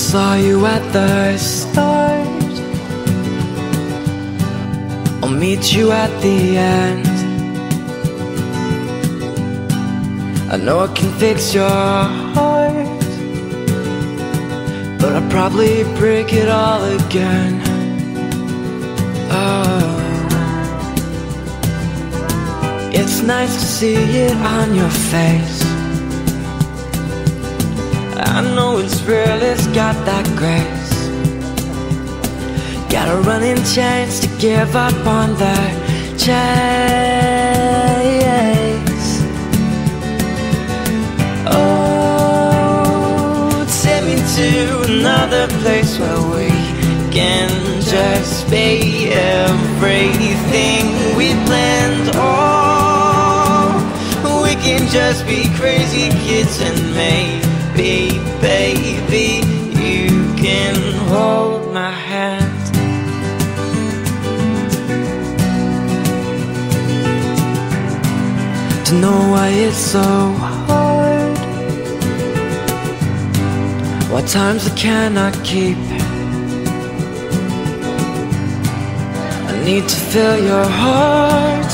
saw you at the start. I'll meet you at the end. I know I can fix your heart, but I'll probably break it all again. Oh, it's nice to see it on your face. It's real, it's got that grace. Got a running chance to give up on that chase. Oh, take me to another place where we can just be everything we planned. Oh, we can just be crazy kids and maybe, baby, you can hold my hand. To know why it's so hard. What times I cannot keep. I need to fill your heart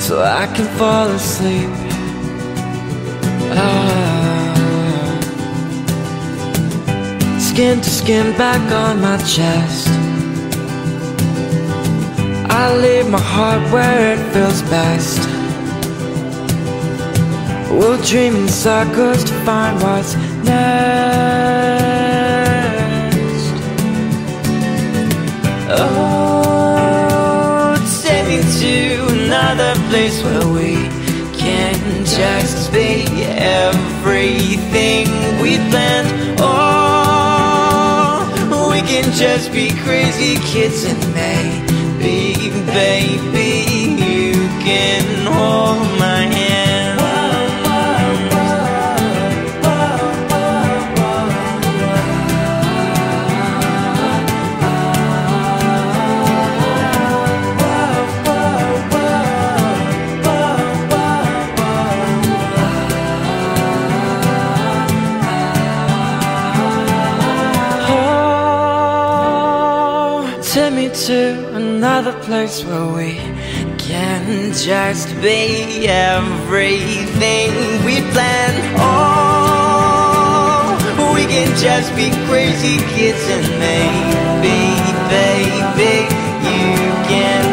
so I can fall asleep. Ah. Skin to skin back on my chest. I leave my heart where it feels best. We'll dream in circles to find what's next. Oh, take me to another place where we can just be everything we planned. Oh, we can just be crazy kids and maybe, baby, you can hold take me to another place where we can just be everything we planned. Oh, we can just be crazy kids and maybe, baby, you can